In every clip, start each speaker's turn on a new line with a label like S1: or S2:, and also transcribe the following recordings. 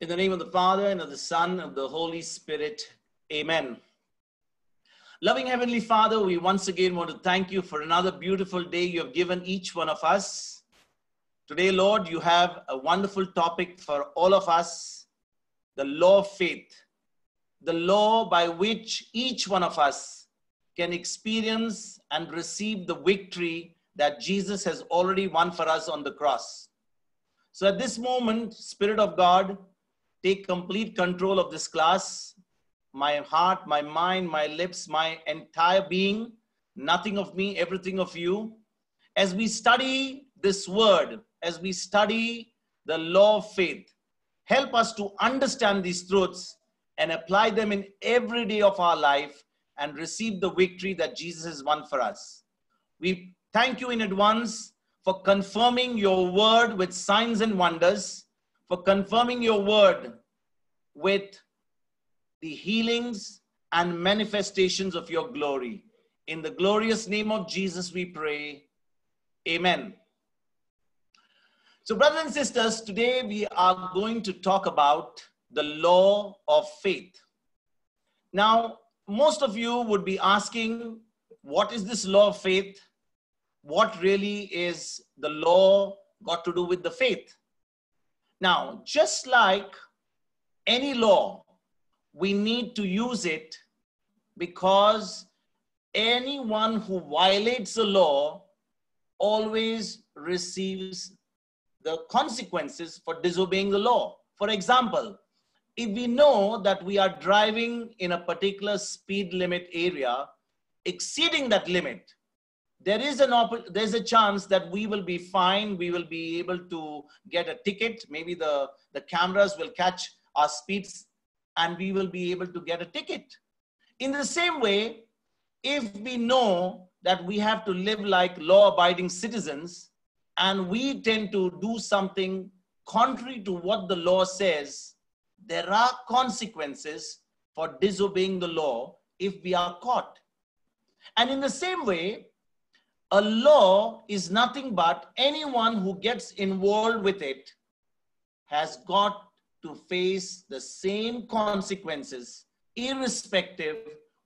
S1: In the name of the Father, and of the Son, and of the Holy Spirit. Amen. Loving Heavenly Father, we once again want to thank you for another beautiful day you have given each one of us. Today, Lord, you have a wonderful topic for all of us the law of faith, the law by which each one of us can experience and receive the victory that Jesus has already won for us on the cross. So at this moment, Spirit of God, take complete control of this class, my heart, my mind, my lips, my entire being, nothing of me, everything of you. As we study this word, as we study the law of faith, help us to understand these truths and apply them in every day of our life and receive the victory that Jesus has won for us. We thank you in advance for confirming your word with signs and wonders, for confirming your word with the healings and manifestations of your glory. In the glorious name of Jesus, we pray. Amen. So, brothers and sisters, today we are going to talk about the law of faith. Now, most of you would be asking, what is this law of faith? What really is the law got to do with the faith? Now, just like any law, we need to use it because anyone who violates the law always receives the consequences for disobeying the law. For example, if we know that we are driving in a particular speed limit area, exceeding that limit, there is an op- there's a chance that we will be fined. We will be able to get a ticket. Maybe the the cameras will catch our speeds, and we will be able to get a ticket. In the same way, if we know that we have to live like law-abiding citizens, and we tend to do something contrary to what the law says, there are consequences for disobeying the law if we are caught. And in the same way, a law is nothing but anyone who gets involved with it has got to face the same consequences, irrespective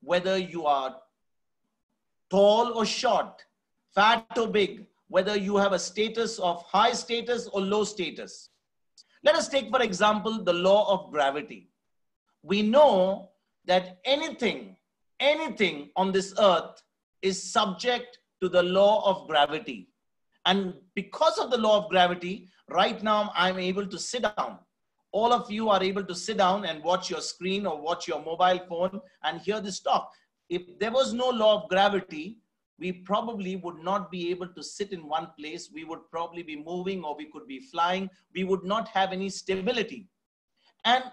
S1: whether you are tall or short, fat or big, whether you have a status of high status or low status. Let us take, for example, the law of gravity. We know that anything, anything on this earth is subject to the law of gravity. And because of the law of gravity, right now I'm able to sit down. All of you are able to sit down and watch your screen or watch your mobile phone and hear this talk. If there was no law of gravity, we probably would not be able to sit in one place. We would probably be moving or we could be flying. We would not have any stability. And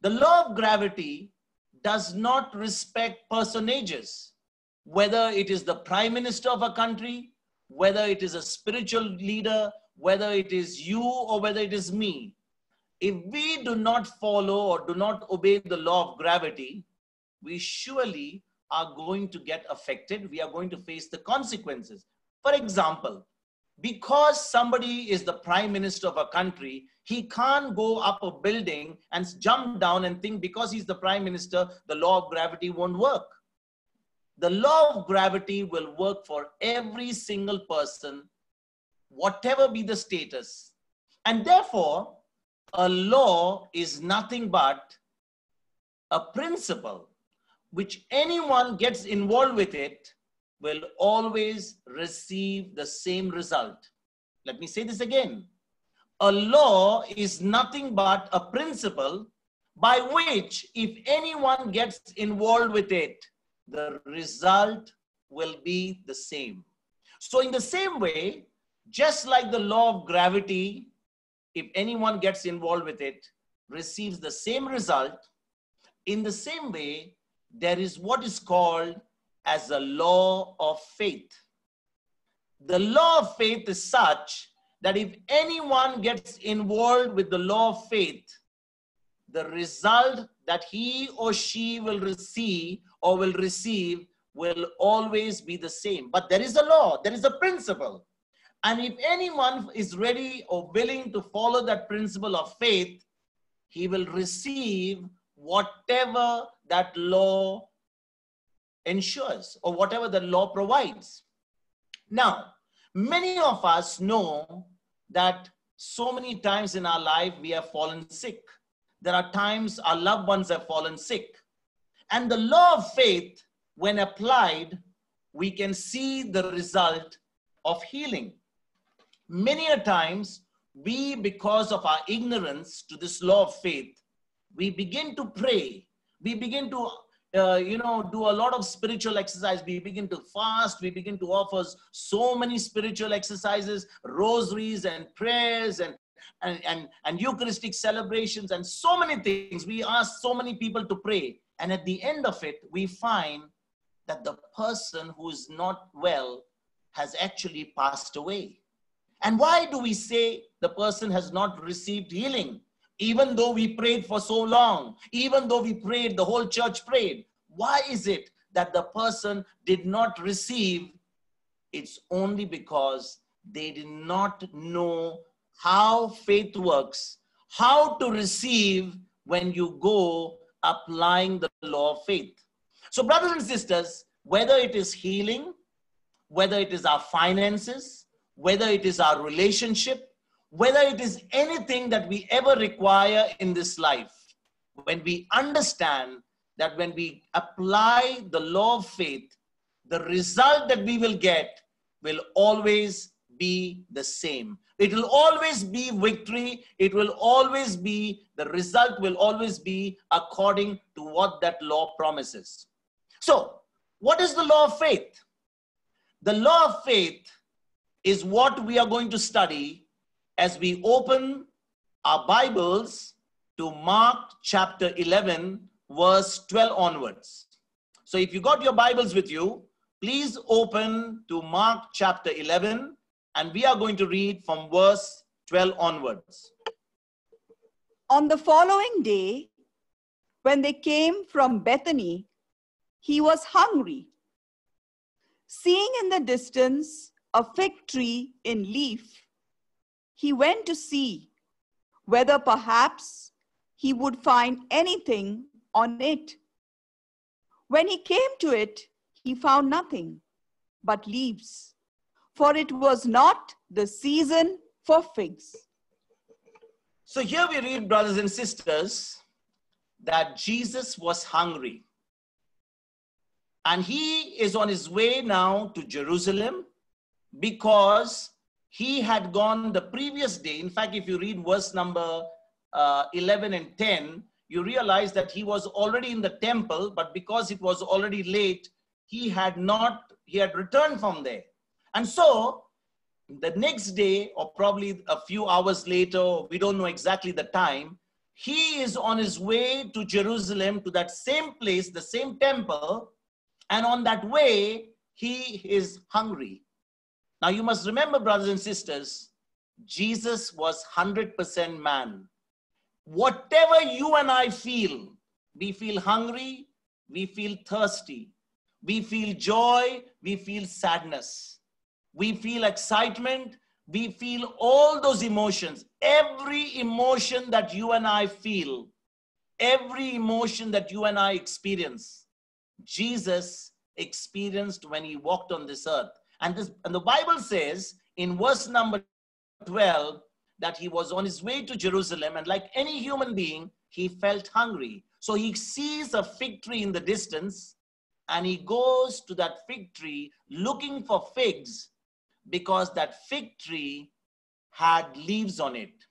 S1: the law of gravity does not respect personages, whether it is the prime minister of a country, whether it is a spiritual leader, whether it is you or whether it is me. If we do not follow or do not obey the law of gravity, we surely are going to get affected. We are going to face the consequences. For example, because somebody is the prime minister of a country, he can't go up a building and jump down and think because he's the prime minister, the law of gravity won't work. The law of gravity will work for every single person, whatever be the status. And therefore, a law is nothing but a principle which anyone gets involved with it will always receive the same result. Let me say this again. A law is nothing but a principle by which, if anyone gets involved with it, the result will be the same. So, in the same way, just like the law of gravity, if anyone gets involved with it, receives the same result, in the same way, there is what is called as a law of faith. The law of faith is such that if anyone gets involved with the law of faith, the result that he or she will receive or will receive will always be the same. But there is a law, there is a principle. And if anyone is ready or willing to follow that principle of faith, he will receive whatever that law ensures or whatever the law provides. Now, many of us know that so many times in our life we have fallen sick. There are times our loved ones have fallen sick. And the law of faith, when applied, we can see the result of healing. Many a times, we, because of our ignorance to this law of faith, we begin to pray. We begin to, uh, you know, do a lot of spiritual exercise. We begin to fast. We begin to offer so many spiritual exercises, rosaries and prayers and and, and, and Eucharistic celebrations and so many things. We ask so many people to pray. And at the end of it, we find that the person who is not well has actually passed away. And why do we say the person has not received healing? Even though we prayed for so long, even though we prayed, the whole church prayed. Why is it that the person did not receive? It's only because they did not know how faith works, how to receive when you go applying the law of faith. So, brothers and sisters, whether it is healing, whether it is our finances, whether it is our relationship, whether it is anything that we ever require in this life, when we understand that when we apply the law of faith, the result that we will get will always be the same. It will always be victory. It will always be, the result will always be according to what that law promises. So, what is the law of faith? The law of faith is what we are going to study as we open our Bibles to Mark chapter 11, verse 12 onwards. So if you got your Bibles with you, please open to Mark chapter 11, and we are going to read from verse 12 onwards.
S2: On the following day, when they came from Bethany, he was hungry. Seeing in the distance a fig tree in leaf, he went to see whether perhaps he would find anything on it. When he came to it, he found nothing but leaves, for it was not the season for figs.
S1: So here we read, brothers and sisters, that Jesus was hungry. And he is on his way now to Jerusalem because he had gone the previous day. In fact, if you read verse number uh, 11 and 10, you realize that he was already in the temple, but because it was already late, he had not, he had returned from there. And so the next day, or probably a few hours later, we don't know exactly the time, he is on his way to Jerusalem, to that same place, the same temple, and on that way, he is hungry. Now, you must remember, brothers and sisters, Jesus was 100% man. Whatever you and I feel, we feel hungry, we feel thirsty, we feel joy, we feel sadness, we feel excitement, we feel all those emotions. Every emotion that you and I feel, every emotion that you and I experience, Jesus experienced when he walked on this earth. And, this, and the Bible says in verse number 12 that he was on his way to Jerusalem, and like any human being, he felt hungry. So he sees a fig tree in the distance and he goes to that fig tree looking for figs because that fig tree had leaves on it.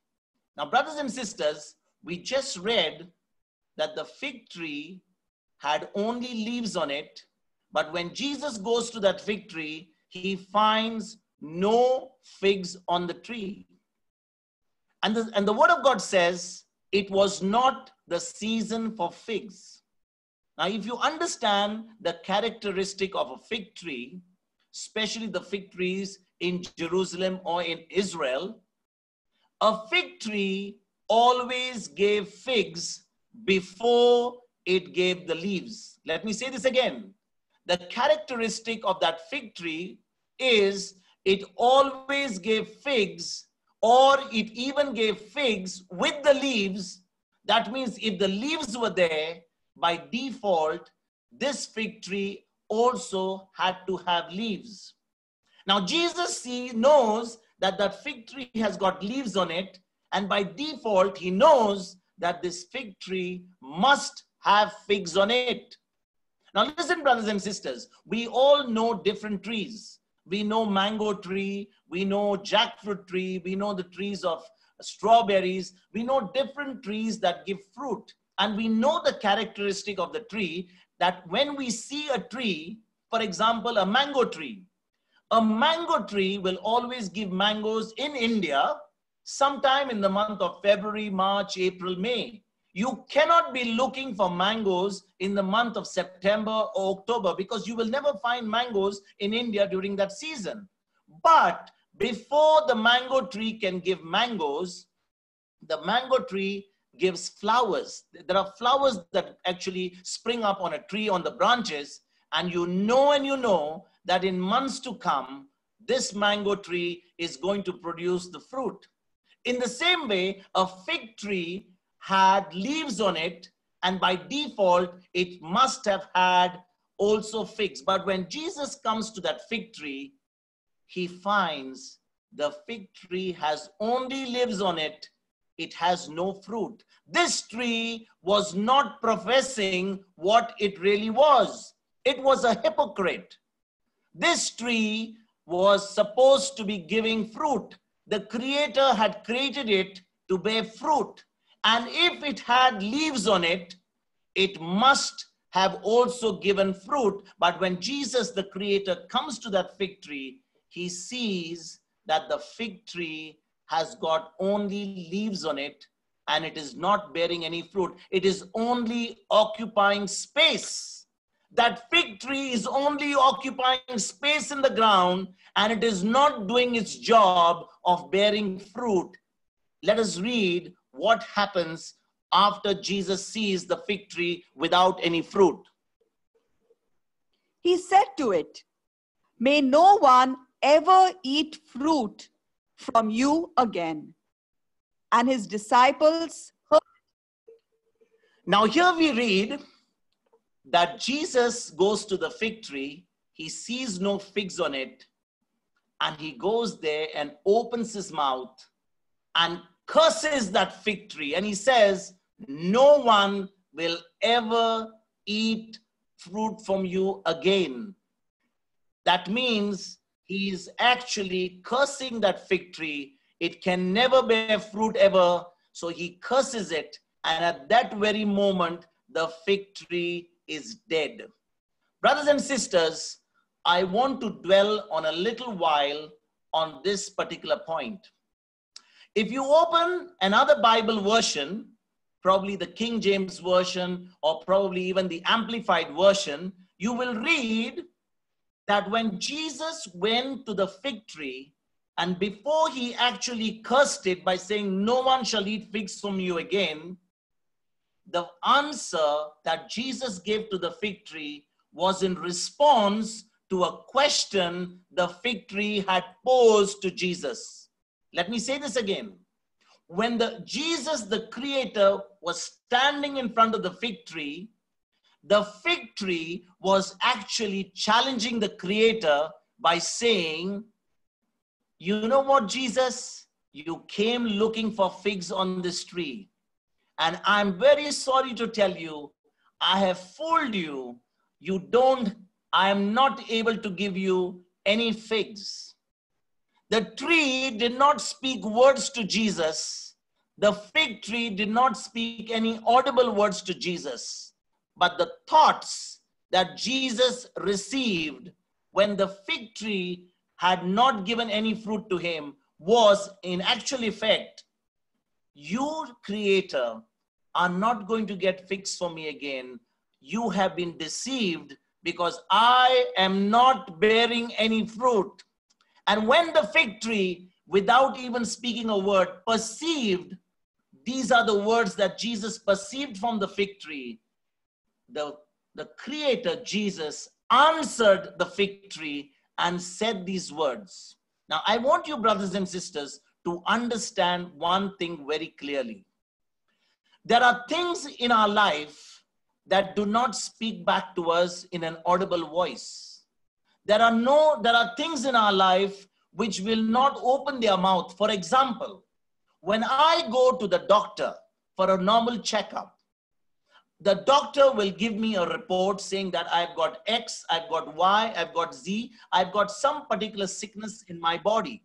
S1: Now, brothers and sisters, we just read that the fig tree had only leaves on it, but when Jesus goes to that fig tree, he finds no figs on the tree. And the, and the word of God says it was not the season for figs. Now, if you understand the characteristic of a fig tree, especially the fig trees in Jerusalem or in Israel, a fig tree always gave figs before it gave the leaves. Let me say this again the characteristic of that fig tree is it always gave figs or it even gave figs with the leaves That means if the leaves were there, by default, this fig tree also had to have leaves. Now, Jesus see, knows that that fig tree has got leaves on it, and by default, he knows that this fig tree must have figs on it. Now, listen, brothers and sisters, we all know different trees. We know mango tree, we know jackfruit tree, we know the trees of strawberries, we know different trees that give fruit. And we know the characteristic of the tree that when we see a tree, for example, a mango tree, a mango tree will always give mangoes in India sometime in the month of February, March, April, May. You cannot be looking for mangoes in the month of September or October because you will never find mangoes in India during that season. But before the mango tree can give mangoes, the mango tree gives flowers. There are flowers that actually spring up on a tree on the branches, and you know and you know that in months to come, this mango tree is going to produce the fruit. In the same way, a fig tree had leaves on it, and by default, it must have had also figs. But when Jesus comes to that fig tree, he finds the fig tree has only leaves on it, it has no fruit. This tree was not professing what it really was, it was a hypocrite. This tree was supposed to be giving fruit. The Creator had created it to bear fruit. And if it had leaves on it, it must have also given fruit. But when Jesus, the Creator, comes to that fig tree, he sees that the fig tree has got only leaves on it and it is not bearing any fruit. It is only occupying space. That fig tree is only occupying space in the ground and it is not doing its job of bearing fruit. Let us read what happens after Jesus sees the fig tree without any fruit.
S2: He said to it, May no one ever eat fruit from you again. And his disciples heard.
S1: Now, here we read that Jesus goes to the fig tree, he sees no figs on it, and he goes there and opens his mouth and curses that fig tree. And he says, No one will ever eat fruit from you again. That means he is actually cursing that fig tree. It can never bear fruit ever. So he curses it. And at that very moment, the fig tree is dead. Brothers and sisters, I want to dwell on a little while on this particular point. If you open another Bible version, probably the King James Version or probably even the Amplified Version, you will read that when Jesus went to the fig tree, and before he actually cursed it by saying, No one shall eat figs from you again, the answer that Jesus gave to the fig tree was in response to a question the fig tree had posed to Jesus. Let me say this again. When the Jesus the creator was standing in front of the fig tree, the fig tree was actually challenging the creator by saying, You know what, Jesus? You came looking for figs on this tree. And I'm very sorry to tell you, I have fooled you. You don't, I am not able to give you any figs. The tree did not speak words to Jesus. The fig tree did not speak any audible words to Jesus but the thoughts that Jesus received when the fig tree had not given any fruit to him was in actual effect, you creator are not going to get fixed for me again. You have been deceived because I am not bearing any fruit. And when the fig tree, without even speaking a word, perceived, these are the words that Jesus perceived from the fig tree the, the creator, Jesus, answered the fig tree and said these words. Now, I want you, brothers and sisters, to understand one thing very clearly. There are things in our life that do not speak back to us in an audible voice. There are no, there are things in our life which will not open their mouth. For example, when I go to the doctor for a normal checkup, the doctor will give me a report saying that I've got X, I've got Y, I've got Z, I've got some particular sickness in my body.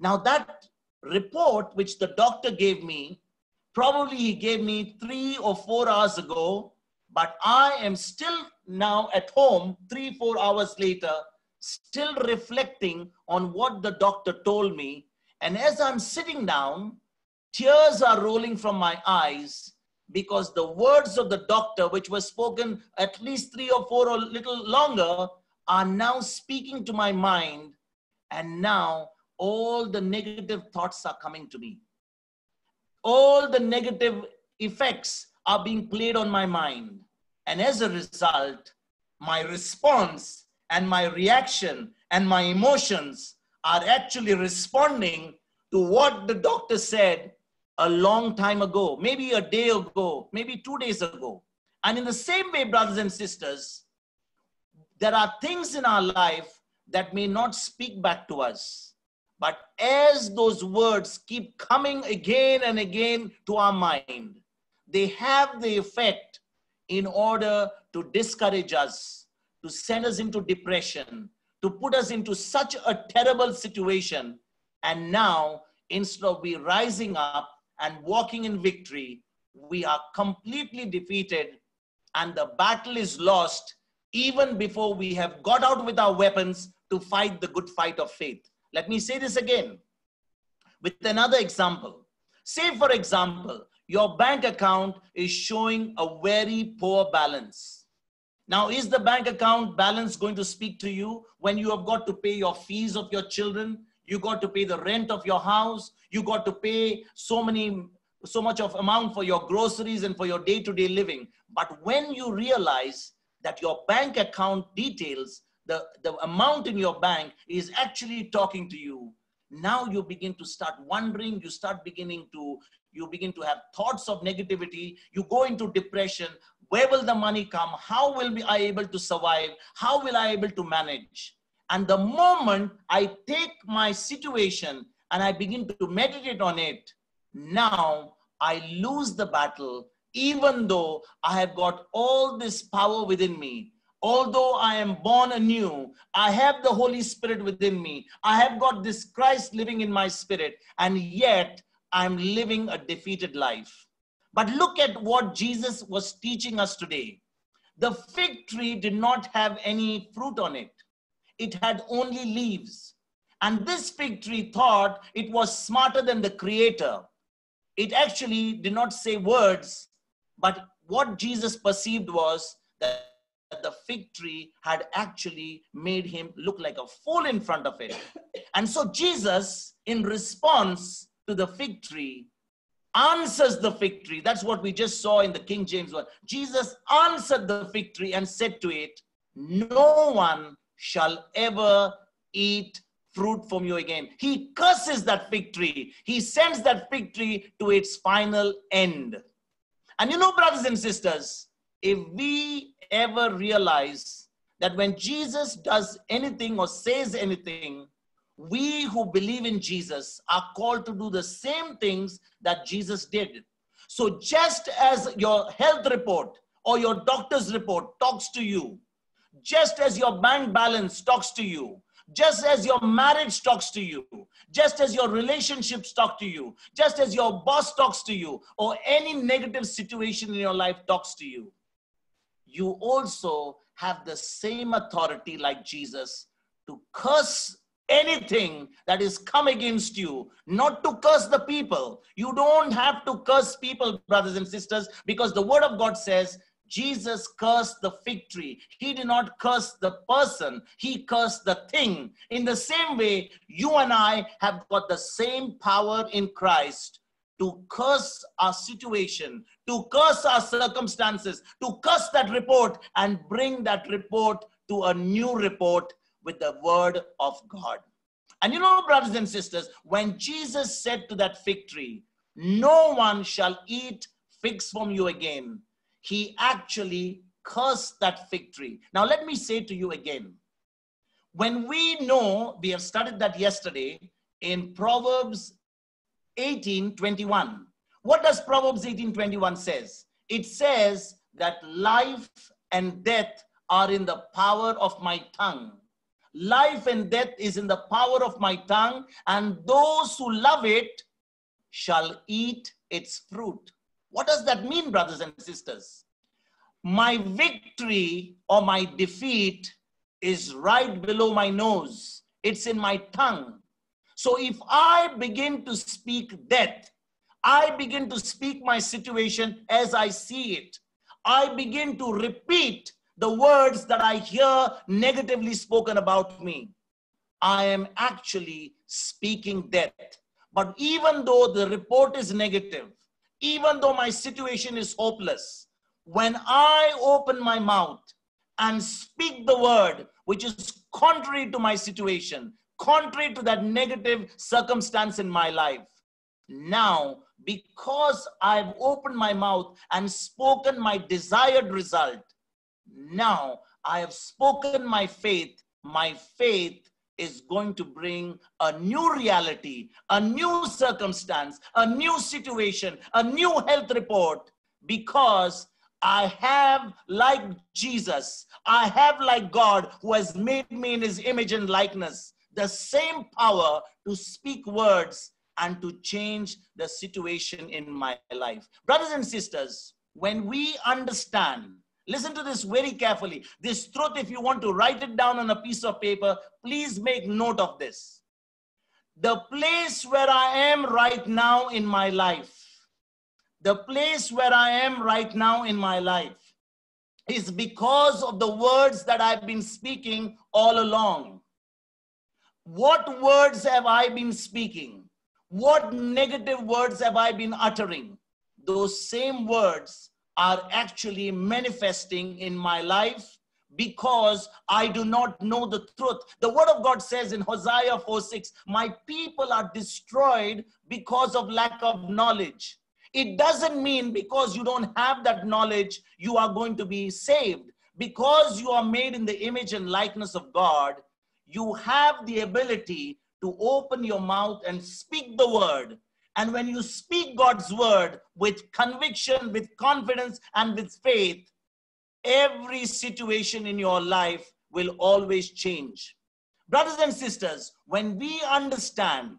S1: Now, that report which the doctor gave me, probably he gave me three or four hours ago, but I am still now at home, three, four hours later, still reflecting on what the doctor told me. And as I'm sitting down, tears are rolling from my eyes because the words of the doctor, which were spoken at least three or four or little longer, are now speaking to my mind. And now all the negative thoughts are coming to me. All the negative effects are being played on my mind. And as a result, my response and my reaction and my emotions are actually responding to what the doctor said a long time ago, maybe a day ago, maybe two days ago. And in the same way, brothers and sisters, there are things in our life that may not speak back to us. But as those words keep coming again and again to our mind, they have the effect in order to discourage us, to send us into depression, to put us into such a terrible situation. And now, instead of we rising up and walking in victory, we are completely defeated and the battle is lost even before we have got out with our weapons to fight the good fight of faith. Let me say this again with another example. Say, for example, your bank account is showing a very poor balance. Now, is the bank account balance going to speak to you when you have got to pay your fees of your children? You got to pay the rent of your house. You got to pay so many, so much of amount for your groceries and for your day-to-day living. But when you realize that your bank account details, the, the amount in your bank is actually talking to you, now you begin to start wondering, you start beginning to, you begin to have thoughts of negativity, you go into depression. Where will the money come? How will be I able to survive? How will I able to manage? And the moment I take my situation and I begin to meditate on it, now I lose the battle, even though I have got all this power within me. Although I am born anew, I have the Holy Spirit within me. I have got this Christ living in my spirit, and yet I'm living a defeated life. But look at what Jesus was teaching us today. The fig tree did not have any fruit on it it had only leaves. And this fig tree thought it was smarter than the creator. It actually did not say words, but what Jesus perceived was that the fig tree had actually made him look like a fool in front of it. And so Jesus, in response to the fig tree, answers the fig tree. That's what we just saw in the King James one. Jesus answered the fig tree and said to it, No one shall ever eat fruit from you again. He curses that fig tree. He sends that fig tree to its final end. And you know, brothers and sisters, if we ever realize that when Jesus does anything or says anything, we who believe in Jesus are called to do the same things that Jesus did. So, just as your health report or your doctor's report talks to you, just as your bank balance talks to you, just as your marriage talks to you, just as your relationships talk to you, just as your boss talks to you, or any negative situation in your life talks to you, you also have the same authority like Jesus to curse anything that is come against you, not to curse the people. You don't have to curse people, brothers and sisters, because the word of God says Jesus cursed the fig tree. He did not curse the person, he cursed the thing. In the same way, you and I have got the same power in Christ to curse our situation, to curse our circumstances, to curse that report and bring that report to a new report with the word of God. And you know, brothers and sisters, when Jesus said to that fig tree, No one shall eat figs from you again, he actually cursed that fig tree. Now, let me say to you again when we know, we have studied that yesterday in Proverbs 18 21. What does Proverbs 18:21 says? It says that life and death are in the power of my tongue. Life and death is in the power of my tongue, and those who love it shall eat its fruit. What does that mean, brothers and sisters? My victory or my defeat is right below my nose, it's in my tongue. So if I begin to speak death, I begin to speak my situation as I see it. I begin to repeat the words that I hear negatively spoken about me. I am actually speaking death. But even though the report is negative, even though my situation is hopeless, when I open my mouth and speak the word which is contrary to my situation, contrary to that negative circumstance in my life, now because I've opened my mouth and spoken my desired result, now I have spoken my faith, my faith is going to bring a new reality, a new circumstance, a new situation, a new health report. Because I have, like Jesus, I have, like God, who has made me in his image and likeness, the same power to speak words and to change the situation in my life. Brothers and sisters, when we understand, listen to this very carefully. This truth, if you want to write it down on a piece of paper, please make note of this. The place where I am right now in my life, the place where I am right now in my life is because of the words that I've been speaking all along. What words have I been speaking? What negative words have I been uttering? Those same words are actually manifesting in my life because I do not know the truth. The word of God says in Hosea 4 6, My people are destroyed because of lack of knowledge. It doesn't mean because you don't have that knowledge, you are going to be saved. Because you are made in the image and likeness of God, you have the ability to open your mouth and speak the word. And when you speak God's word with conviction, with confidence, and with faith, every situation in your life will always change. Brothers and sisters, when we understand,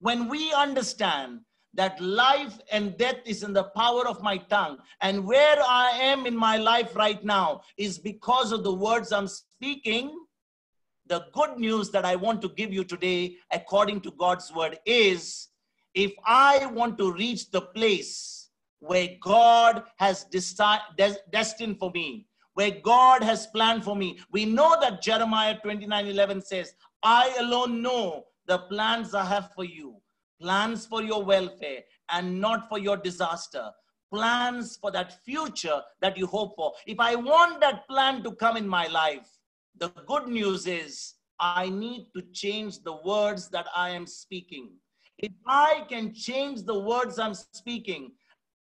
S1: when we understand that life and death is in the power of my tongue. And where I am in my life right now is because of the words I'm speaking. The good news that I want to give you today, according to God's word, is if I want to reach the place where God has destined for me, where God has planned for me, we know that Jeremiah 29 11 says, I alone know the plans I have for you plans for your welfare and not for your disaster, plans for that future that you hope for. If I want that plan to come in my life, the good news is I need to change the words that I am speaking. If I can change the words I'm speaking,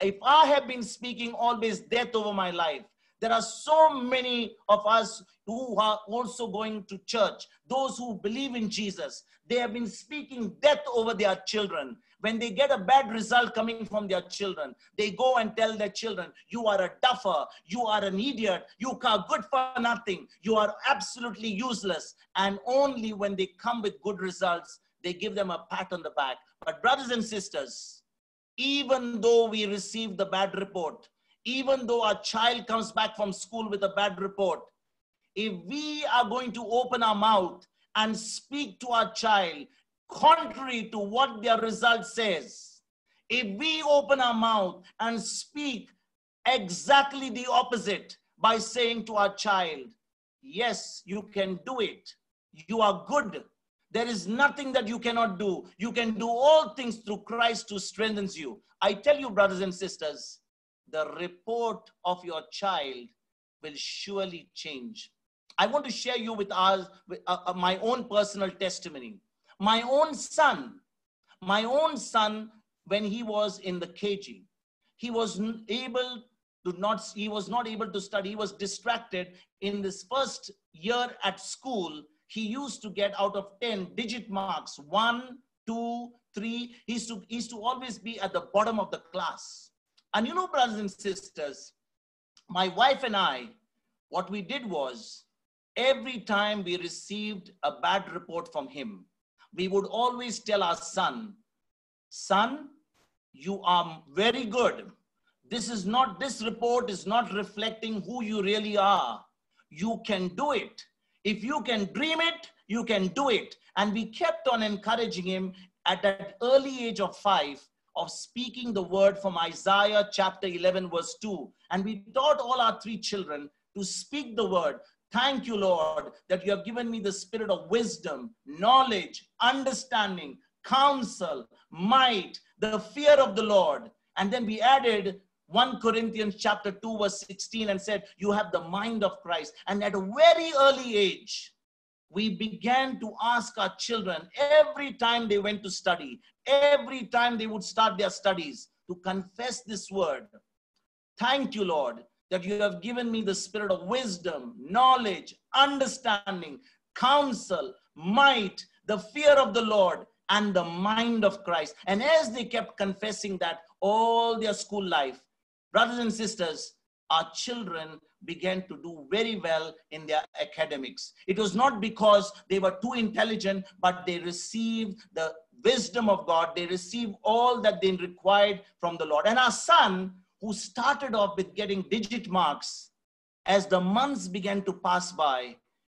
S1: if I have been speaking always death over my life, there are so many of us who are also going to church, those who believe in Jesus. They have been speaking death over their children. When they get a bad result coming from their children, they go and tell their children, You are a duffer, you are an idiot, you are good for nothing, you are absolutely useless. And only when they come with good results, they give them a pat on the back. But, brothers and sisters, even though we receive the bad report, even though our child comes back from school with a bad report, if we are going to open our mouth and speak to our child contrary to what their result says, if we open our mouth and speak exactly the opposite by saying to our child, Yes, you can do it. You are good. There is nothing that you cannot do. You can do all things through Christ who strengthens you. I tell you, brothers and sisters, the report of your child will surely change. I want to share you with us with, uh, uh, my own personal testimony. My own son, my own son, when he was in the KG, he was able to not he was not able to study. He was distracted. In this first year at school he used to get out of 10 digit marks. One two three. He used to he used to always be at the bottom of the class and you know brothers and sisters my wife and i what we did was every time we received a bad report from him we would always tell our son son you are very good. This is not this report is not reflecting who you really are. You can do it. If you can dream it you can do it. And we kept on encouraging him at that early age of 5 of speaking the word from Isaiah chapter 11 verse 2 and we taught all our three children to speak the word thank you lord that you have given me the spirit of wisdom knowledge understanding counsel might the fear of the Lord. And then we added 1 Corinthians chapter 2 verse 16 and said, you have the mind of Christ. And at a very early age, we began to ask our children every time they went to study, every time they would start their studies to confess this word. Thank you, Lord, that you have given me the spirit of wisdom, knowledge, understanding, counsel, might, the fear of the Lord, and the mind of Christ. And as they kept confessing that all their school life, brothers and sisters, our children began to do very well in their academics. It was not because they were too intelligent, but they received the wisdom of God. They received all that they required from the Lord. And our son, who started off with getting digit marks, as the months began to pass by,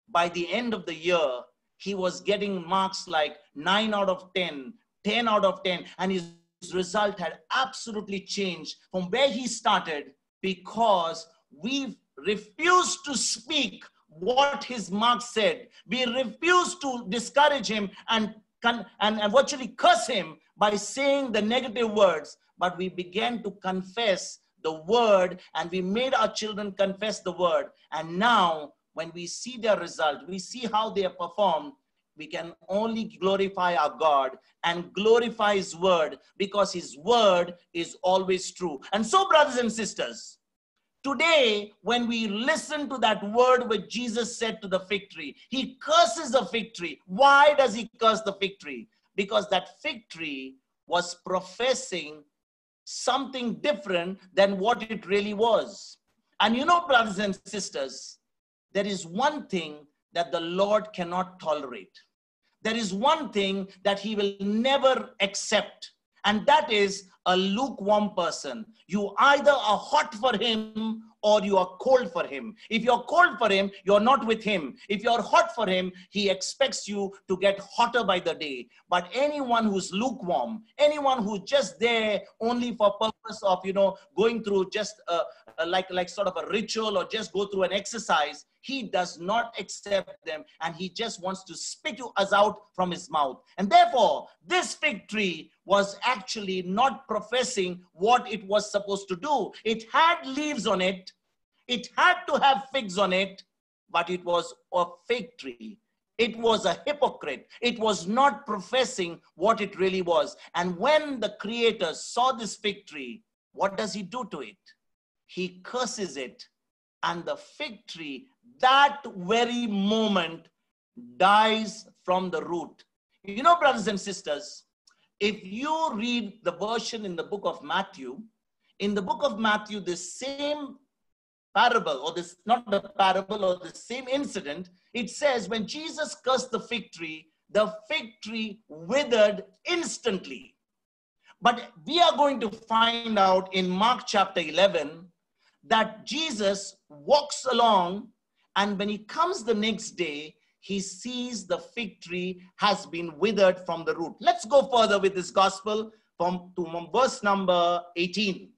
S1: by the end of the year, he was getting marks like 9 out of 10, 10 out of 10, and his result had absolutely changed from where he started because we refused to speak what his marks said. We refused to discourage him and, and, and virtually curse him by saying the negative words, but we began to confess the word and we made our children confess the word. And now when we see their result, we see how they have performed, we can only glorify our God and glorify His word because His word is always true. And so, brothers and sisters, today, when we listen to that word which Jesus said to the fig tree, He curses the fig tree. Why does He curse the fig tree? Because that fig tree was professing something different than what it really was. And you know, brothers and sisters, there is one thing that the Lord cannot tolerate. There is one thing that He will never accept, and that is a lukewarm person. You either are hot for Him or you are cold for him. If you're cold for him, you're not with him. If you're hot for him, he expects you to get hotter by the day. But anyone who's lukewarm, anyone who's just there only for purpose of, you know, going through just a, a, like, like sort of a ritual or just go through an exercise, he does not accept them and he just wants to spit us out from his mouth. And therefore, this fig tree was actually not professing what it was supposed to do. It had leaves on it, it had to have figs on it, but it was a fig tree. It was a hypocrite. It was not professing what it really was. And when the Creator saw this fig tree, what does he do to it? He curses it, and the fig tree that very moment dies from the root. You know, brothers and sisters, if you read the version in the book of Matthew, in the book of Matthew, the same parable, or this not the parable, or the same incident, it says when Jesus cursed the fig tree, the fig tree withered instantly. But we are going to find out in Mark chapter 11 that Jesus walks along and when he comes the next day, he sees the fig tree has been withered from the root. Let's go further with this gospel from to verse number 18.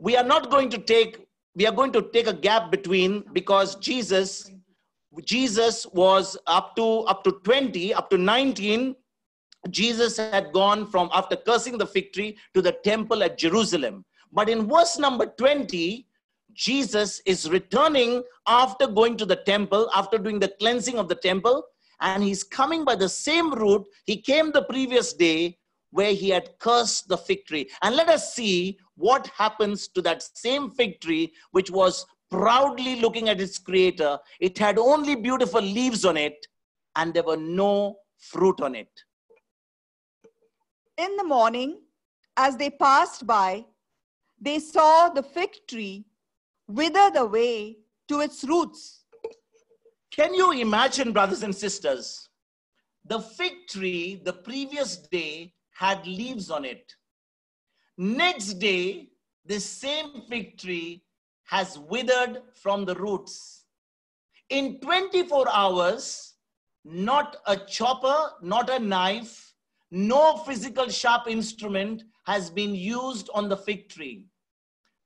S1: We are not going to take, we are going to take a gap between because Jesus, Jesus was up to up to 20, up to 19. Jesus had gone from after cursing the fig tree to the temple at Jerusalem. But in verse number 20, Jesus is returning after going to the temple, after doing the cleansing of the temple, and he's coming by the same route he came the previous day where he had cursed the fig tree. And let us see what happens to that same fig tree, which was proudly looking at its creator. It had only beautiful leaves on it, and there were no fruit on it.
S2: In the morning, as they passed by, they saw the fig tree withered away to its roots.
S1: Can you imagine, brothers and sisters? The fig tree the previous day had leaves on it. Next day, the same fig tree has withered from the roots. In 24 hours, not a chopper, not a knife, no physical sharp instrument has been used on the fig tree.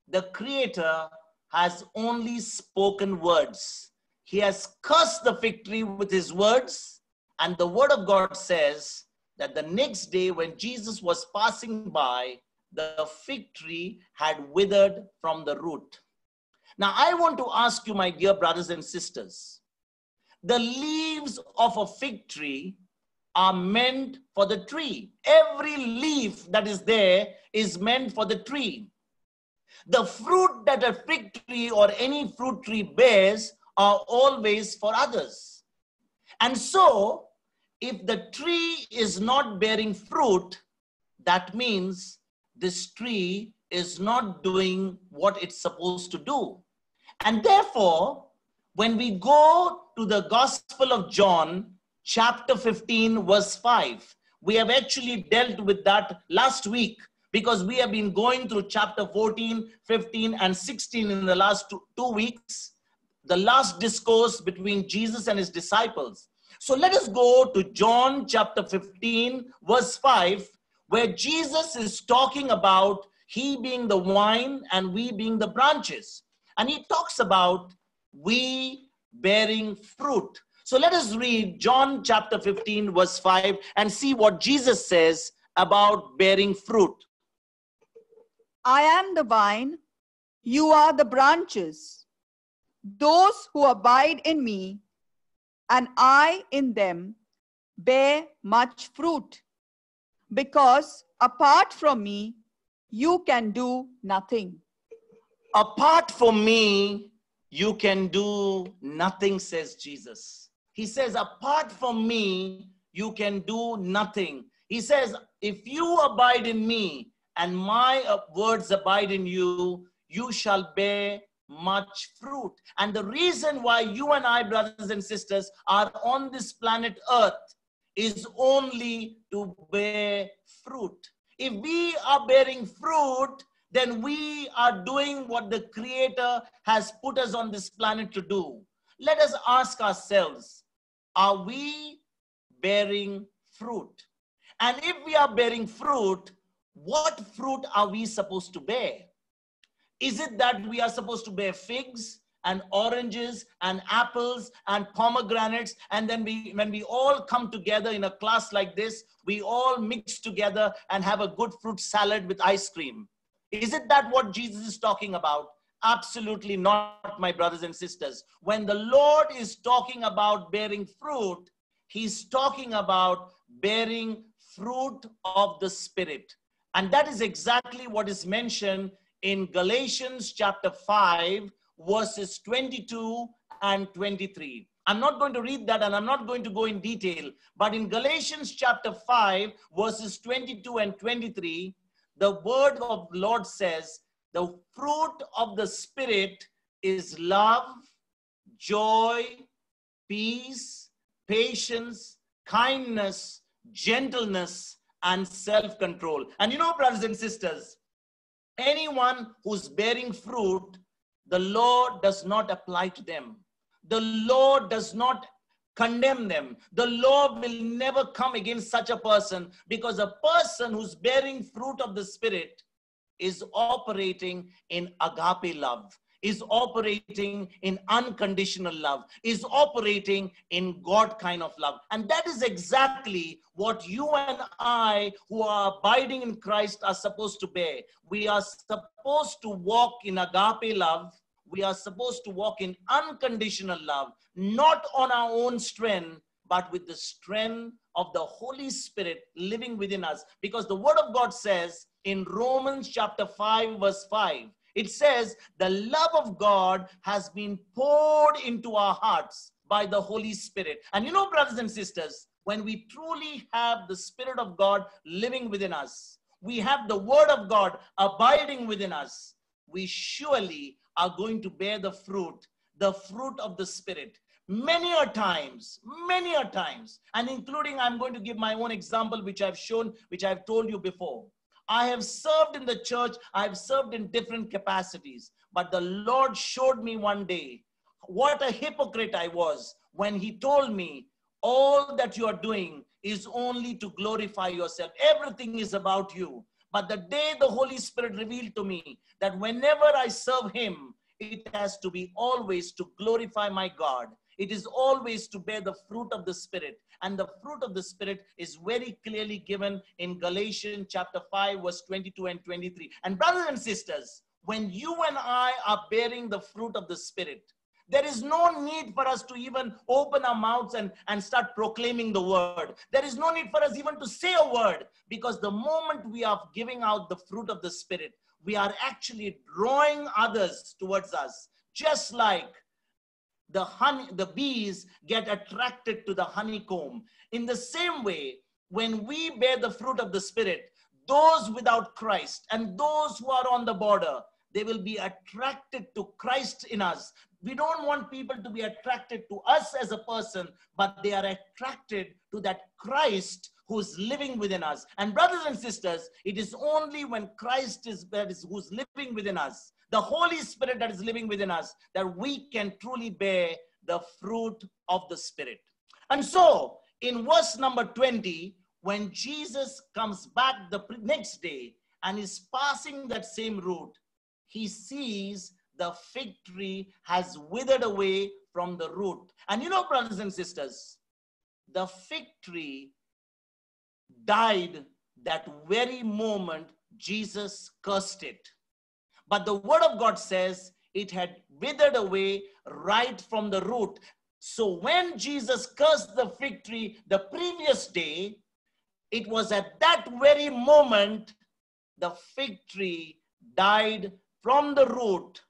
S1: The Creator has only spoken words. He has cursed the fig tree with his words, and the word of God says that the next day, when Jesus was passing by, the fig tree had withered from the root. Now, I want to ask you, my dear brothers and sisters, the leaves of a fig tree are meant for the tree. Every leaf that is there is meant for the tree. The fruit that a fig tree or any fruit tree bears are always for others. And so, if the tree is not bearing fruit, that means this tree is not doing what it's supposed to do. And therefore, when we go to the Gospel of John, chapter 15, verse 5. We have actually dealt with that last week because we have been going through chapter 14, 15, and 16 in the last two, two weeks, the last discourse between Jesus and his disciples. So let us go to John chapter 15, verse 5, where Jesus is talking about he being the vine and we being the branches. And he talks about we bearing fruit. So let us read John chapter 15, verse 5, and see what Jesus says about bearing fruit.
S2: I am the vine, you are the branches. Those who abide in me and I in them bear much fruit, because apart from me, you can do nothing.
S1: Apart from me, you can do nothing, says Jesus. He says, apart from me, you can do nothing. He says, if you abide in me and my words abide in you, you shall bear much fruit. And the reason why you and I, brothers and sisters, are on this planet Earth is only to bear fruit. If we are bearing fruit, then we are doing what the Creator has put us on this planet to do. Let us ask ourselves are we bearing fruit? And if we are bearing fruit, what fruit are we supposed to bear? Is it that we are supposed to bear figs and oranges and apples and pomegranates and then we when we all come together in a class like this we all mix together and have a good fruit salad with ice cream is it that what jesus is talking about Absolutely not, my brothers and sisters. When the Lord is talking about bearing fruit, He's talking about bearing fruit of the Spirit. And that is exactly what is mentioned in Galatians chapter 5, verses 22 and 23. I'm not going to read that and I'm not going to go in detail, but in Galatians chapter 5, verses 22 and 23, the word of the Lord says, the fruit of the Spirit is love, joy, peace, patience, kindness, gentleness, and self control. And you know, brothers and sisters, anyone who's bearing fruit, the law does not apply to them. The law does not condemn them. The law will never come against such a person because a person who's bearing fruit of the Spirit is operating in agape love, is operating in unconditional love, is operating in God kind of love. And that is exactly what you and I, who are abiding in Christ, are supposed to bear. We are supposed to walk in agape love. We are supposed to walk in unconditional love, not on our own strength, but with the strength of the Holy Spirit living within us. Because the Word of God says in Romans chapter 5, verse 5, it says, The love of God has been poured into our hearts by the Holy Spirit. And you know, brothers and sisters, when we truly have the Spirit of God living within us, we have the Word of God abiding within us, we surely are going to bear the fruit, the fruit of the Spirit. Many a times, many a times, and including I'm going to give my own example, which I've shown, which I've told you before. I have served in the church, I've served in different capacities, but the Lord showed me one day what a hypocrite I was when He told me, All that you are doing is only to glorify yourself. Everything is about you. But the day the Holy Spirit revealed to me that whenever I serve Him, it has to be always to glorify my God. It is always to bear the fruit of the Spirit. And the fruit of the Spirit is very clearly given in Galatians chapter 5, verse 22 and 23. And brothers and sisters, when you and I are bearing the fruit of the Spirit, there is no need for us to even open our mouths and, and start proclaiming the word. There is no need for us even to say a word because the moment we are giving out the fruit of the Spirit, we are actually drawing others towards us, just like the honey, the bees get attracted to the honeycomb. In the same way, when we bear the fruit of the Spirit, those without Christ and those who are on the border, they will be attracted to Christ in us. We don't want people to be attracted to us as a person, but they are attracted to that Christ who's living within us. And brothers and sisters, it is only when Christ is who's living within us, the Holy Spirit that is living within us, that we can truly bear the fruit of the Spirit. And so, in verse number 20, when Jesus comes back the next day and is passing that same route, he sees the fig tree has withered away from the root. And you know, brothers and sisters, the fig tree died that very moment Jesus cursed it. But the word of God says it had withered away right from the root. So when Jesus cursed the fig tree the previous day, it was at that very moment the fig tree died from the root.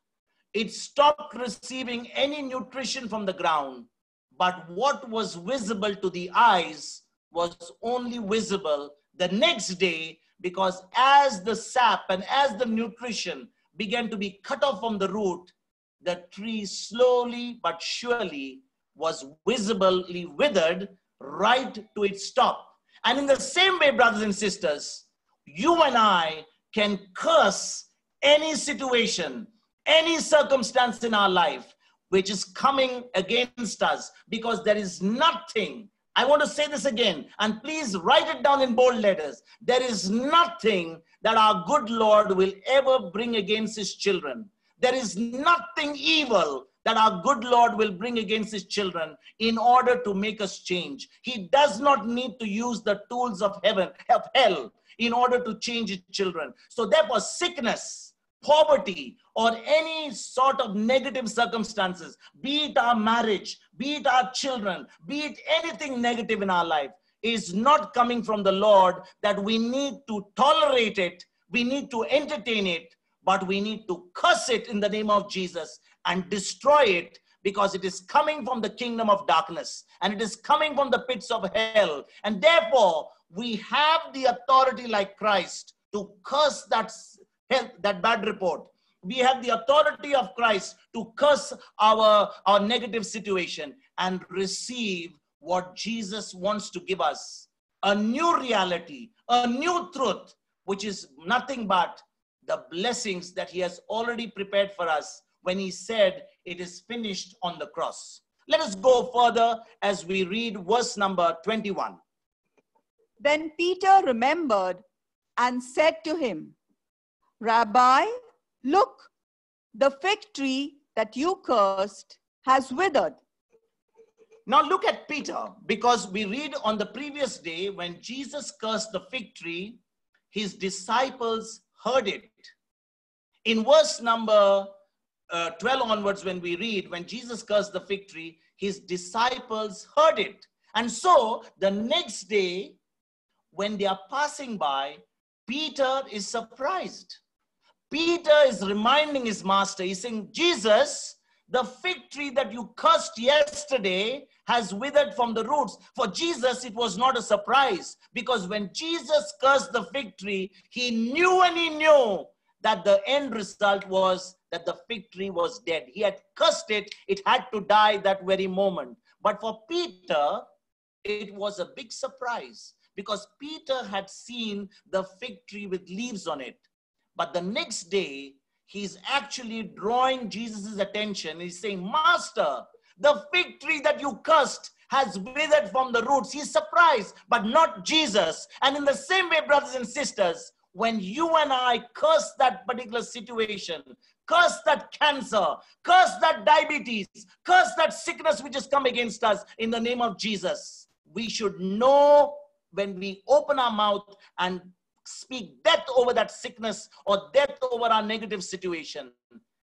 S1: It stopped receiving any nutrition from the ground. But what was visible to the eyes was only visible the next day because as the sap and as the nutrition began to be cut off from the root, the tree slowly but surely was visibly withered right to its top. And in the same way, brothers and sisters, you and I can curse any situation, any circumstance in our life which is coming against us because there is nothing I want to say this again, and please write it down in bold letters. There is nothing that our good Lord will ever bring against his children. There is nothing evil that our good Lord will bring against his children in order to make us change. He does not need to use the tools of heaven, of hell, in order to change his children. So therefore, sickness, poverty, or any sort of negative circumstances, be it our marriage, be it our children, be it anything negative in our life, is not coming from the Lord that we need to tolerate it, we need to entertain it, but we need to curse it in the name of Jesus and destroy it because it is coming from the kingdom of darkness and it is coming from the pits of hell. And therefore, we have the authority like Christ to curse that health, that bad report. We have the authority of Christ to curse our, our negative situation and receive what Jesus wants to give us a new reality, a new truth, which is nothing but the blessings that He has already prepared for us when He said, It is finished on the cross. Let us go further as we read verse number 21.
S2: Then Peter remembered and said to him, Rabbi, look, the fig tree that you cursed has withered.
S1: Now look at Peter, because we read on the previous day when Jesus cursed the fig tree, his disciples heard it. In verse number uh, 12 onwards, when we read, when Jesus cursed the fig tree, his disciples heard it. And so the next day, when they are passing by, Peter is surprised. Peter is reminding his master, he's saying, Jesus, the fig tree that you cursed yesterday has withered from the roots. For Jesus, it was not a surprise because when Jesus cursed the fig tree, he knew and he knew that the end result was that the fig tree was dead. He had cursed it, it had to die that very moment. But for Peter, it was a big surprise because Peter had seen the fig tree with leaves on it. But the next day, he's actually drawing Jesus' attention. He's saying, Master, the fig tree that you cursed has withered from the roots. He's surprised, but not Jesus. And in the same way, brothers and sisters, when you and I curse that particular situation, curse that cancer, curse that diabetes, curse that sickness which has come against us in the name of Jesus, we should know when we open our mouth and speak death over that sickness or death over our negative situation,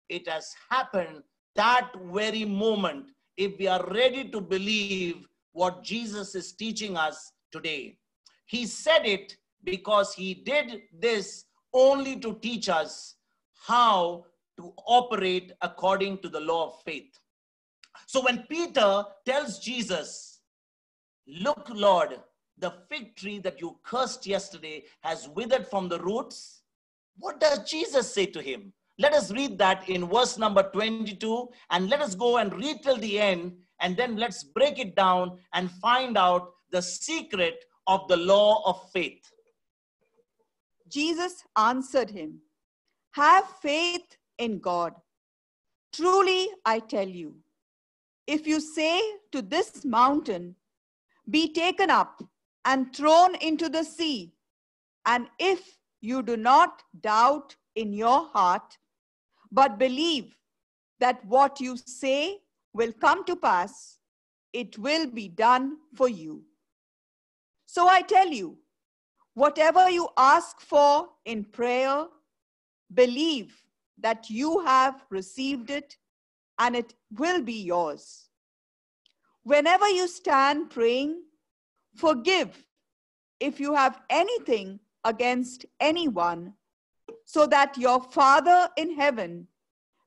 S1: it has happened that very moment if we are ready to believe what Jesus is teaching us today. He said it because he did this only to teach us how to operate according to the law of faith. So when Peter tells Jesus, Look, Lord, the fig tree that you cursed yesterday has withered from the roots. What does Jesus say to him? Let us read that in verse number 22 and let us go and read till the end and then let's break it down and find out the secret of the law of faith.
S2: Jesus answered him, Have faith in God. Truly, I tell you, if you say to this mountain, Be taken up and thrown into the sea. And if you do not doubt in your heart, but believe that what you say will come to pass, it will be done for you. So I tell you, whatever you ask for in prayer, believe that you have received it and it will be yours. Whenever you stand praying, Forgive if you have anything against anyone, so that your Father in heaven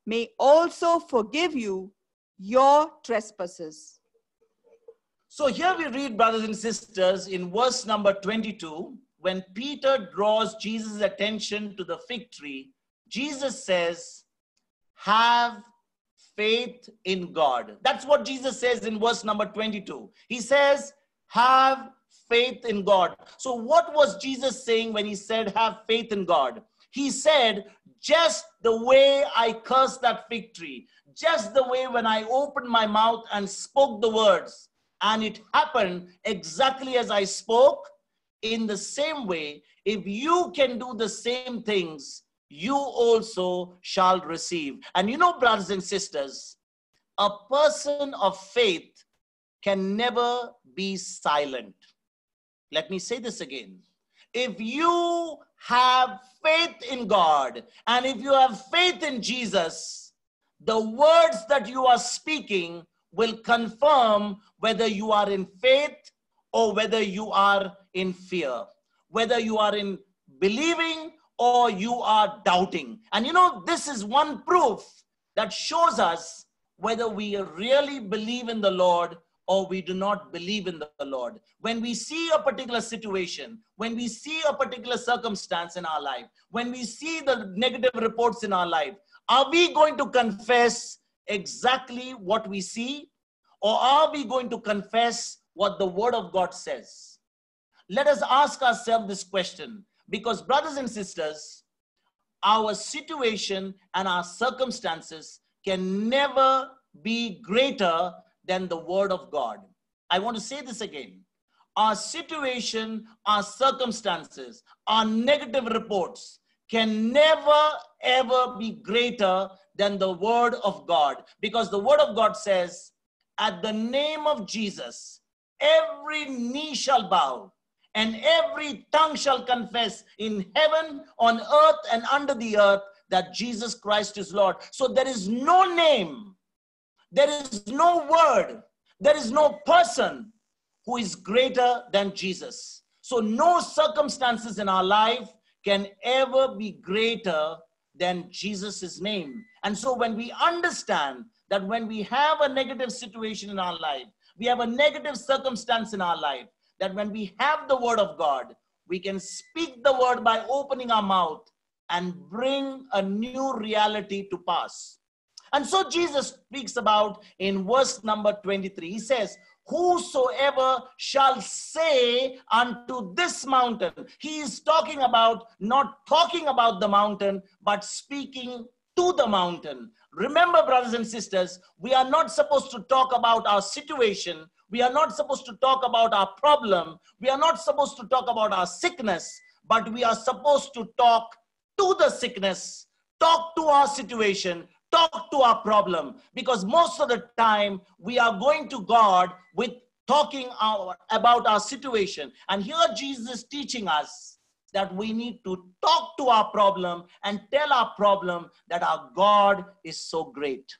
S2: may also forgive you your trespasses.
S1: So here we read, brothers and sisters, in verse number 22, when Peter draws Jesus' attention to the fig tree, Jesus says, Have faith in God. That's what Jesus says in verse number 22. He says, have faith in God. So, what was Jesus saying when he said, Have faith in God? He said, Just the way I cursed that fig tree, just the way when I opened my mouth and spoke the words, and it happened exactly as I spoke, in the same way, if you can do the same things, you also shall receive. And you know, brothers and sisters, a person of faith can never be silent. Let me say this again. If you have faith in God and if you have faith in Jesus, the words that you are speaking will confirm whether you are in faith or whether you are in fear, whether you are in believing or you are doubting. And you know, this is one proof that shows us whether we really believe in the Lord or we do not believe in the Lord. When we see a particular situation, when we see a particular circumstance in our life, when we see the negative reports in our life, are we going to confess exactly what we see? Or are we going to confess what the Word of God says? Let us ask ourselves this question because, brothers and sisters, our situation and our circumstances can never be greater than the word of God. I want to say this again. Our situation, our circumstances, our negative reports can never ever be greater than the word of God because the word of God says, at the name of Jesus, every knee shall bow and every tongue shall confess in heaven, on earth, and under the earth that Jesus Christ is Lord. So there is no name there is no word, there is no person who is greater than Jesus. So, no circumstances in our life can ever be greater than Jesus' name. And so, when we understand that when we have a negative situation in our life, we have a negative circumstance in our life, that when we have the word of God, we can speak the word by opening our mouth and bring a new reality to pass. And so Jesus speaks about in verse number 23. He says, Whosoever shall say unto this mountain, he is talking about not talking about the mountain, but speaking to the mountain. Remember, brothers and sisters, we are not supposed to talk about our situation. We are not supposed to talk about our problem. We are not supposed to talk about our sickness, but we are supposed to talk to the sickness, talk to our situation, talk to our problem because most of the time we are going to God with talking our, about our situation. And here Jesus is teaching us that we need to talk to our problem and tell our problem that our God is so great.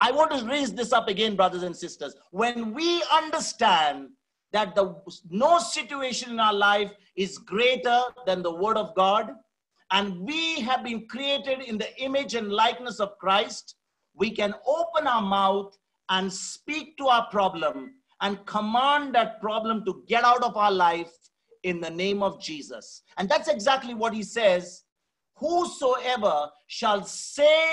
S1: I want to raise this up again, brothers and sisters. When we understand that the no situation in our life is greater than the word of God, and we have been created in the image and likeness of Christ, we can open our mouth and speak to our problem and command that problem to get out of our life in the name of Jesus. And that's exactly what he says Whosoever shall say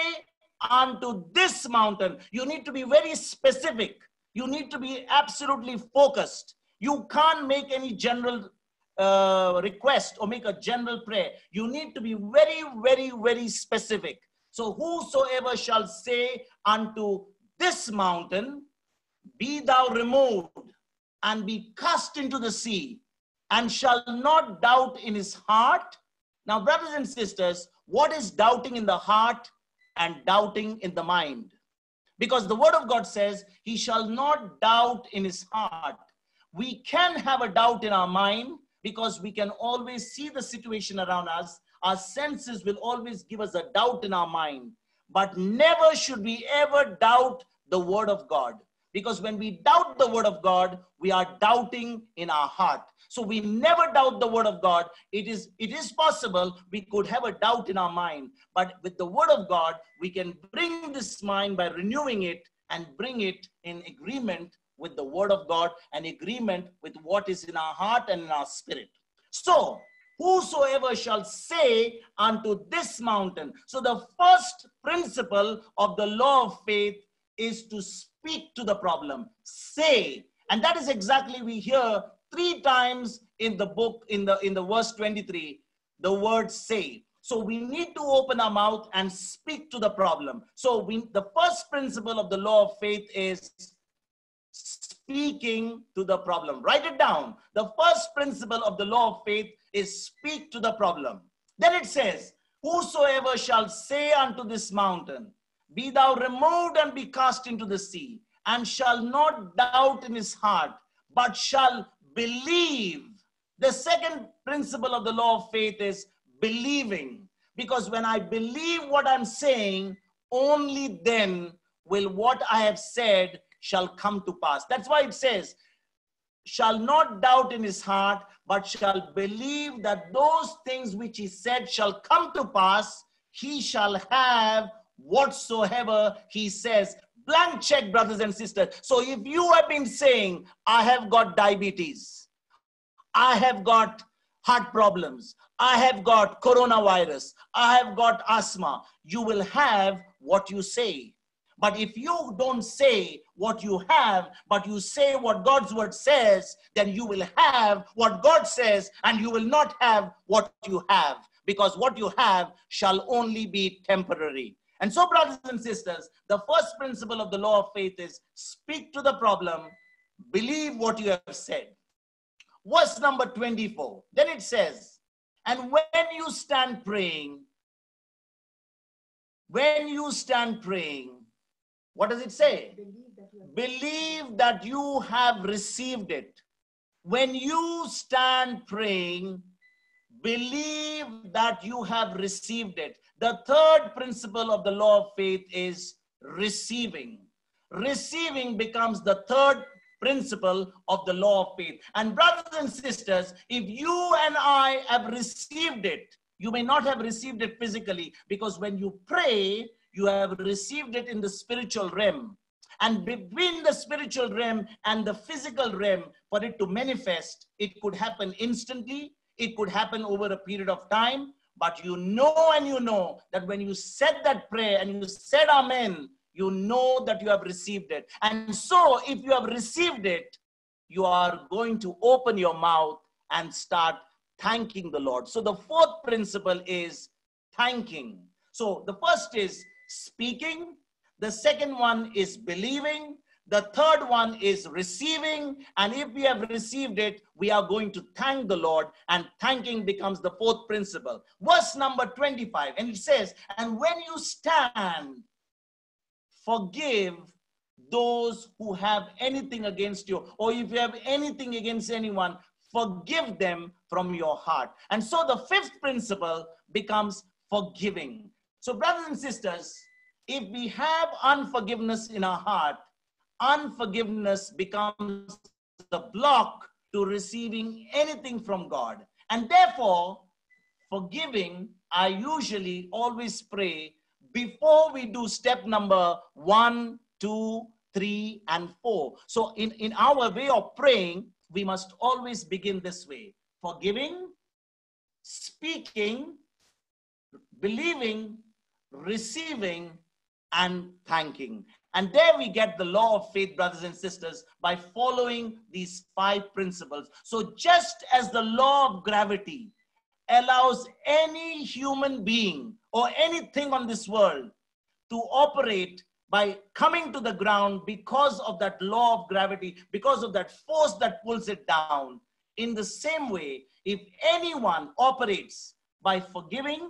S1: unto this mountain, you need to be very specific. You need to be absolutely focused. You can't make any general uh, request or make a general prayer. You need to be very, very, very specific. So, whosoever shall say unto this mountain, Be thou removed and be cast into the sea, and shall not doubt in his heart. Now, brothers and sisters, what is doubting in the heart and doubting in the mind? Because the word of God says, He shall not doubt in his heart. We can have a doubt in our mind because we can always see the situation around us. Our senses will always give us a doubt in our mind. But never should we ever doubt the word of God. Because when we doubt the word of God, we are doubting in our heart. So we never doubt the word of God. It is, it is possible we could have a doubt in our mind. But with the word of God, we can bring this mind by renewing it and bring it in agreement with the word of God and agreement with what is in our heart and in our spirit. So, whosoever shall say unto this mountain. So, the first principle of the law of faith is to speak to the problem, say. And that is exactly we hear three times in the book, in the in the verse 23, the word say. So we need to open our mouth and speak to the problem. So we, the first principle of the law of faith is speaking to the problem. Write it down. The first principle of the law of faith is speak to the problem. Then it says, Whosoever shall say unto this mountain, Be thou removed and be cast into the sea, and shall not doubt in his heart, but shall believe. The second principle of the law of faith is believing. Because when I believe what I'm saying, only then will what I have said shall come to pass. That's why it says, shall not doubt in his heart, but shall believe that those things which he said shall come to pass, he shall have whatsoever he says. Blank check, brothers and sisters. So if you have been saying, I have got diabetes, I have got heart problems, I have got coronavirus, I have got asthma, you will have what you say. But if you don't say what you have, but you say what God's word says, then you will have what God says, and you will not have what you have, because what you have shall only be temporary. And so, brothers and sisters, the first principle of the law of faith is speak to the problem, believe what you have said. Verse number 24, then it says, And when you stand praying, when you stand praying, what does it say? Believe that you have received it. When you stand praying, believe that you have received it. The third principle of the law of faith is receiving. Receiving becomes the third principle of the law of faith. And brothers and sisters, if you and I have received it, you may not have received it physically because when you pray, you have received it in the spiritual realm. And between the spiritual realm and the physical realm, for it to manifest, it could happen instantly, it could happen over a period of time. But you know and you know that when you said that prayer and you said Amen, you know that you have received it. And so, if you have received it, you are going to open your mouth and start thanking the Lord. So, the fourth principle is thanking. So, the first is speaking, the second one is believing, the third one is receiving. And if we have received it, we are going to thank the Lord, and thanking becomes the fourth principle. Verse number 25, and it says, And when you stand, forgive those who have anything against you, or if you have anything against anyone, forgive them from your heart. And so the fifth principle becomes forgiving. So, brothers and sisters, if we have unforgiveness in our heart, unforgiveness becomes the block to receiving anything from God. And therefore, forgiving, I usually always pray before we do step number one, two, three, and four. So, in, in our way of praying, we must always begin this way forgiving, speaking, believing, receiving, and thanking. And there we get the law of faith, brothers and sisters, by following these five principles. So, just as the law of gravity allows any human being or anything on this world to operate by coming to the ground because of that law of gravity, because of that force that pulls it down, in the same way, if anyone operates by forgiving,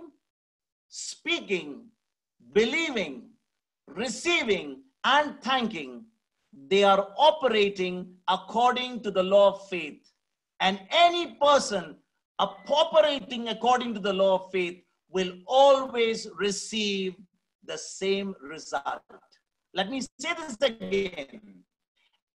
S1: speaking, believing, receiving, and thanking, they are operating according to the law of faith. And any person operating according to the law of faith will always receive the same result. Let me say this again.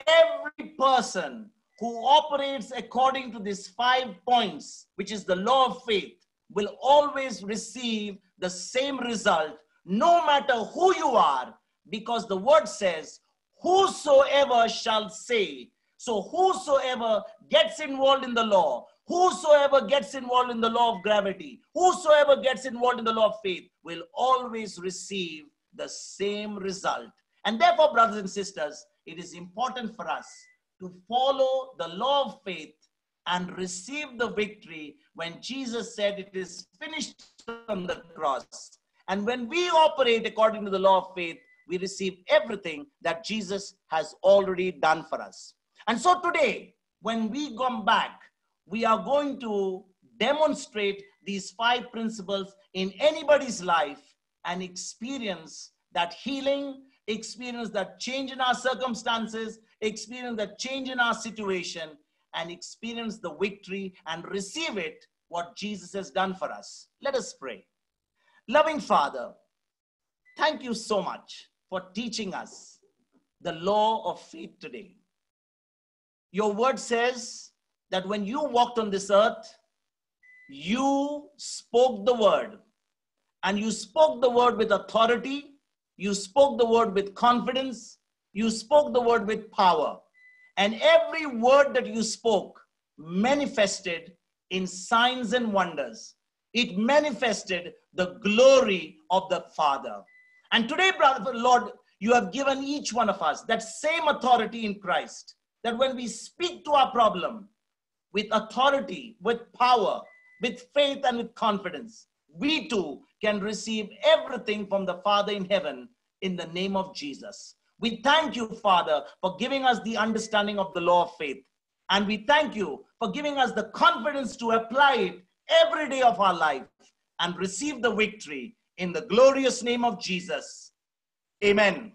S1: Every person who operates according to these five points, which is the law of faith, will always receive the same result no matter who you are, because the word says, Whosoever shall say. So, whosoever gets involved in the law, whosoever gets involved in the law of gravity, whosoever gets involved in the law of faith will always receive the same result. And therefore, brothers and sisters, it is important for us to follow the law of faith and receive the victory when Jesus said it is finished on the cross. And when we operate according to the law of faith, we receive everything that Jesus has already done for us. And so today, when we come back, we are going to demonstrate these five principles in anybody's life and experience that healing, experience that change in our circumstances, experience that change in our situation, and experience the victory and receive it, what Jesus has done for us. Let us pray. Loving Father, thank you so much for teaching us the law of faith today. Your word says that when you walked on this earth, you spoke the word, and you spoke the word with authority, you spoke the word with confidence, you spoke the word with power. And every word that you spoke manifested in signs and wonders it manifested the glory of the Father. And today, brother, Lord, you have given each one of us that same authority in Christ. That when we speak to our problem with authority, with power, with faith, and with confidence, we too can receive everything from the Father in heaven in the name of Jesus. We thank you, Father, for giving us the understanding of the law of faith. And we thank you for giving us the confidence to apply it every day of our life and receive the victory in the glorious name of Jesus. Amen.